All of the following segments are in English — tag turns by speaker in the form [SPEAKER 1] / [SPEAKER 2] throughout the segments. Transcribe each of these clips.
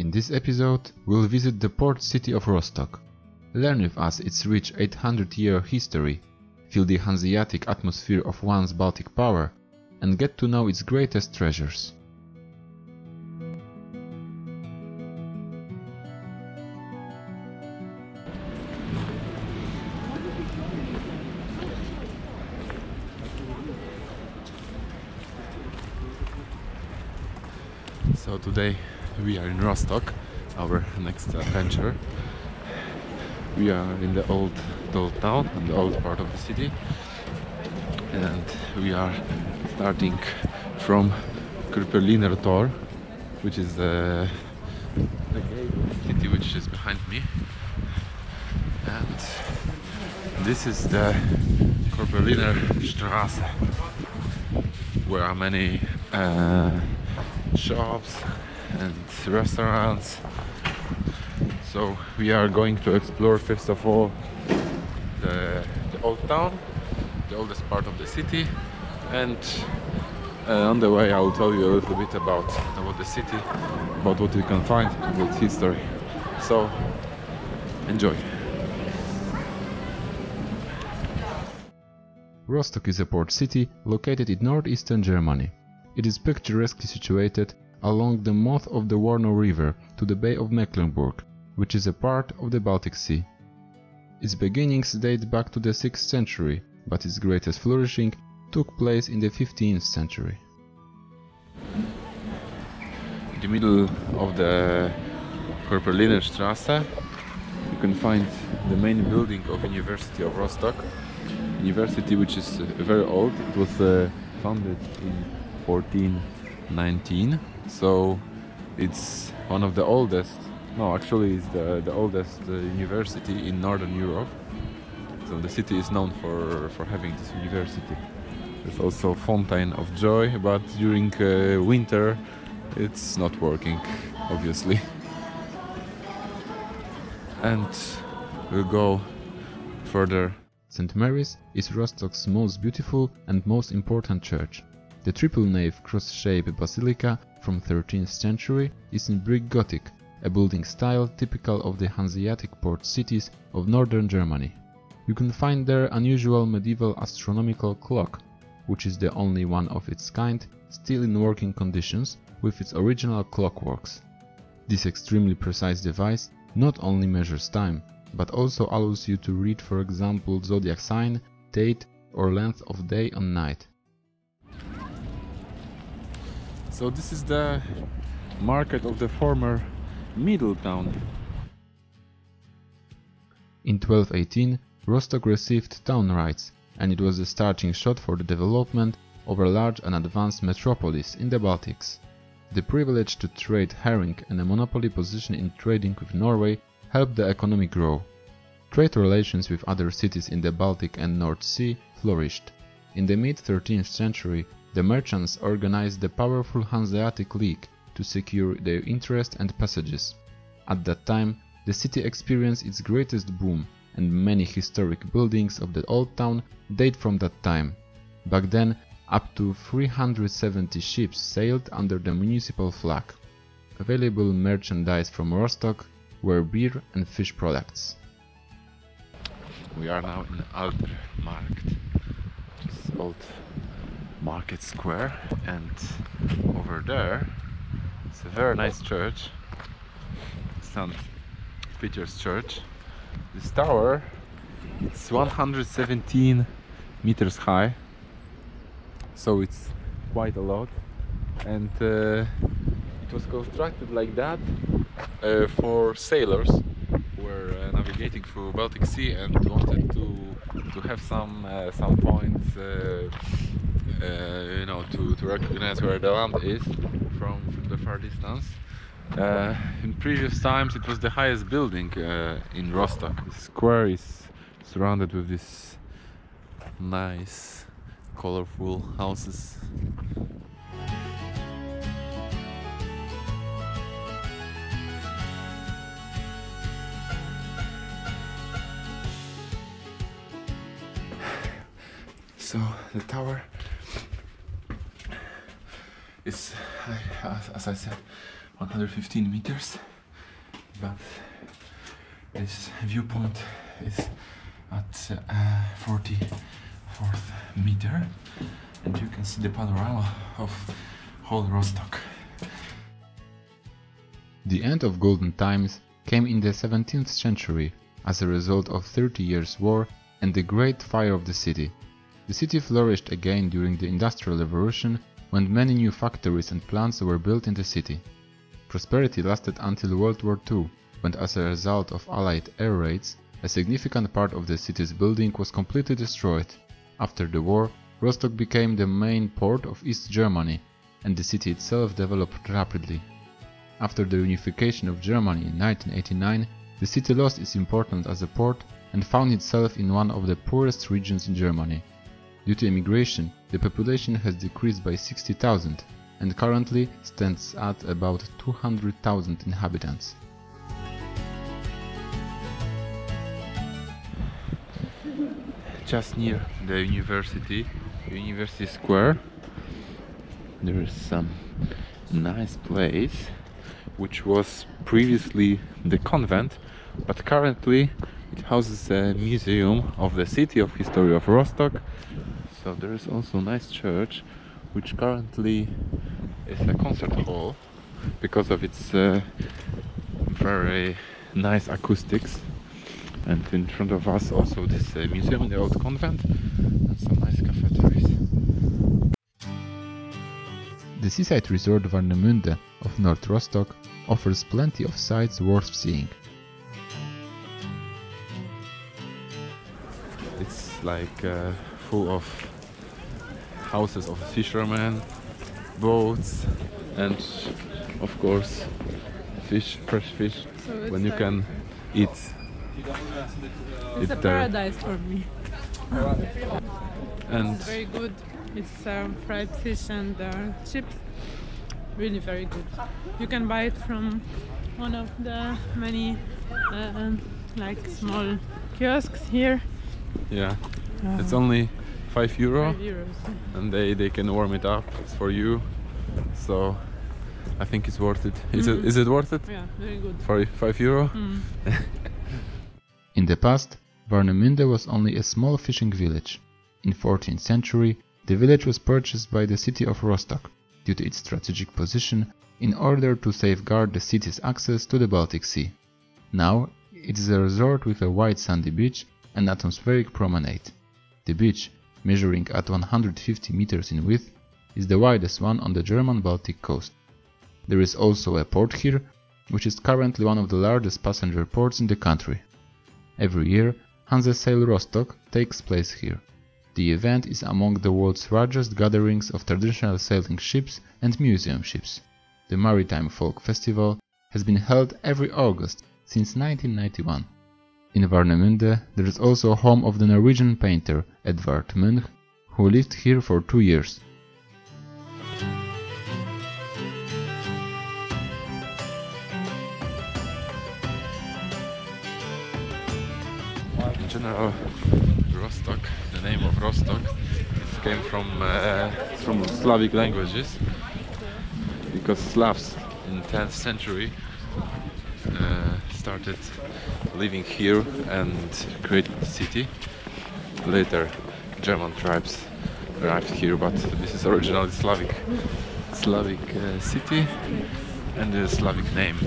[SPEAKER 1] In this episode, we'll visit the port city of Rostock, learn with us its rich 800-year history, feel the Hanseatic atmosphere of once Baltic power, and get to know its greatest treasures. So today we are in Rostock, our next adventure. We are in the old, the old town the old part of the city, and we are starting from Kröpeliner Tor, which is the, the gate city which is behind me, and this is the Kröpeliner Straße, where are many. Uh, shops and restaurants. So we are going to explore first of all the, the old town, the oldest part of the city, and uh, on the way I will tell you a little bit about about the city, about what you can find about history. So enjoy. Rostock is a port city located in northeastern Germany. It is picturesquely situated along the mouth of the Warnow River to the Bay of Mecklenburg, which is a part of the Baltic Sea. Its beginnings date back to the 6th century, but its greatest flourishing took place in the 15th century. In the middle of the Kröpeliner Straße, you can find the main building of University of Rostock. University which is very old. It was uh, founded in 1419 so it's one of the oldest no actually it's the, the oldest uh, university in northern europe so the city is known for for having this university there's also fountain of joy but during uh, winter it's not working obviously and we'll go further St. Mary's is Rostock's most beautiful and most important church. The triple-nave cross-shaped basilica from 13th century is in brick Gothic, a building style typical of the Hanseatic port cities of northern Germany. You can find there unusual medieval astronomical clock, which is the only one of its kind still in working conditions with its original clockworks. This extremely precise device not only measures time, but also allows you to read for example zodiac sign, date or length of day and night. So this is the market of the former Middletown. In 1218, Rostock received town rights, and it was the starting shot for the development of a large and advanced metropolis in the Baltics. The privilege to trade herring and a monopoly position in trading with Norway helped the economy grow. Trade relations with other cities in the Baltic and North Sea flourished. In the mid-13th century, the merchants organized the powerful Hanseatic League to secure their interest and passages. At that time, the city experienced its greatest boom, and many historic buildings of the old town date from that time. Back then, up to 370 ships sailed under the municipal flag. Available merchandise from Rostock were beer and fish products. We are now in Alter Markt, which is old market square, and over there it's a very nice church, St. Peter's Church. This tower it's 117 meters high, so it's quite a lot, and uh, it was constructed like that uh, for sailors who were uh, navigating through Baltic Sea and wanted to to have some uh, some points uh, you know to, to recognize where the land is from, from the far distance. Uh, in previous times it was the highest building in Rostock. The square is surrounded with this nice colorful houses so the tower is as I said 115 meters but this viewpoint is at uh, 44th meter and you can see the panorama of whole Rostock.
[SPEAKER 2] The end of golden times came in the 17th century as a result of 30 years war and the Great Fire of the city. The city flourished again during the Industrial Revolution when many new factories and plants were built in the city. Prosperity lasted until World War II, when as a result of Allied air raids, a significant part of the city's building was completely destroyed. After the war, Rostock became the main port of East Germany, and the city itself developed rapidly. After the unification of Germany in 1989, the city lost its importance as a port and found itself in one of the poorest regions in Germany. Due to immigration, the population has decreased by 60,000 and currently stands at about 200,000 inhabitants.
[SPEAKER 1] Just near the university, University Square, there is some nice place which was previously the convent, but currently it houses a museum of the city of history of Rostock. So there is also a nice church, which currently is a concert hall because of its uh, very nice acoustics. And in front of us also this uh, museum, the old convent, and some nice cafeterias.
[SPEAKER 2] The seaside resort Warnemünde of North Rostock offers plenty of sights worth seeing.
[SPEAKER 1] It's like uh, full of houses of fishermen, boats, and of course fish, fresh fish.
[SPEAKER 3] So
[SPEAKER 1] when you
[SPEAKER 3] like-
[SPEAKER 1] can eat
[SPEAKER 3] It's a
[SPEAKER 1] it there.
[SPEAKER 3] paradise for me.
[SPEAKER 1] And
[SPEAKER 3] It's very good. It's um, fried fish and uh, chips. Really very good. You can buy it from one of the many uh, um, like small kiosks here.
[SPEAKER 1] yeah,
[SPEAKER 3] Uh,
[SPEAKER 1] it's only five euro,
[SPEAKER 3] five euros.
[SPEAKER 1] and they they can warm it up. It's for you, so I think it's worth it. Is
[SPEAKER 3] Mhm.
[SPEAKER 1] it is it worth it
[SPEAKER 3] Yeah, very good.
[SPEAKER 1] for five euro?
[SPEAKER 3] Mm.
[SPEAKER 2] In the past, Warnemünde was only a small fishing village. In 14th century, the village was purchased by the city of Rostock due to its strategic position in order to safeguard the city's access to the Baltic Sea. Now, it is a resort with a wide sandy beach and atmospheric promenade. The beach, measuring at 150 meters in width, is the widest one on the German Baltic coast. There is also a port here, which is currently one of the largest passenger ports in the country. Every year, Hanse Sail Rostock takes place here. The event is among the world's largest gatherings of traditional sailing ships and museum ships. The Maritime Folk Festival has been held every August since 1991. In Warnemünde, there is also a home of the Norwegian painter Edvard Munch, who lived here for two years.
[SPEAKER 1] General, Rostock, the name of Rostock, came from uh, from Slavic languages because Slavs in 10th century uh, started living here and created the city. Later, German tribes arrived here, but this is originally Slavic Slavic uh, city and a Slavic name.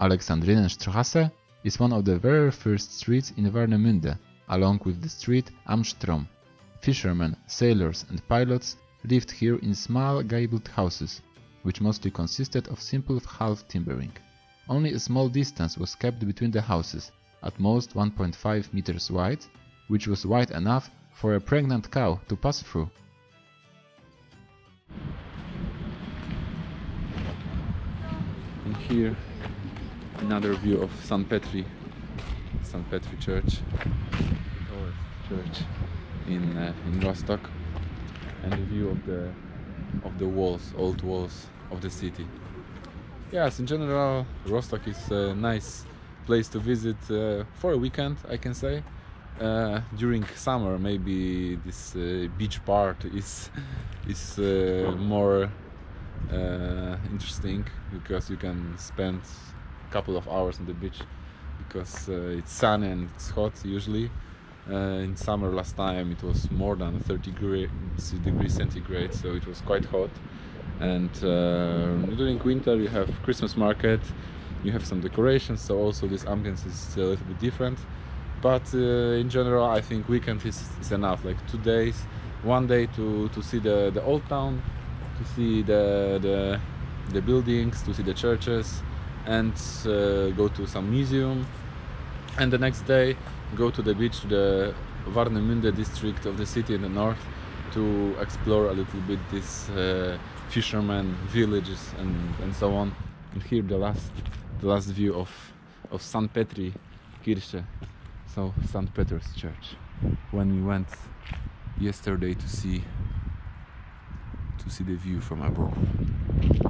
[SPEAKER 2] Alexandrinenstraße is one of the very first streets in Warnemünde, along with the street Am Strom. Fishermen, sailors and pilots lived here in small gabled houses, which mostly consisted of simple half timbering. Only a small distance was kept between the houses, at most 1.5 meters wide, which was wide enough for a pregnant cow to pass through.
[SPEAKER 1] And here another view of San Petri, San Petri Church, church in uh, in Rostock, and a view of the of the walls, old walls of the city. Yes, in general, Rostock is a nice place to visit uh, for a weekend, I can say. Uh, during summer, maybe this uh, beach part is is uh, more uh, interesting because you can spend couple of hours on the beach because uh, it's sunny and it's hot usually. Uh, in summer last time it was more than 30 degree, degrees centigrade, so it was quite hot. And uh, during winter you have Christmas market, you have some decorations, so also this ambience is a little bit different. But uh, in general, I think weekend is, is enough. Like two days, one day to, to see the, the old town, to see the, the the buildings, to see the churches, and uh, go to some museum. And the next day, go to the beach to the Warnemünde district of the city in the north to explore a little bit this uh, fishermen villages and, and so on. And here the last the last view of of St. Petri Kirche, so St. Peter's Church. When we went yesterday to see to see the view from above.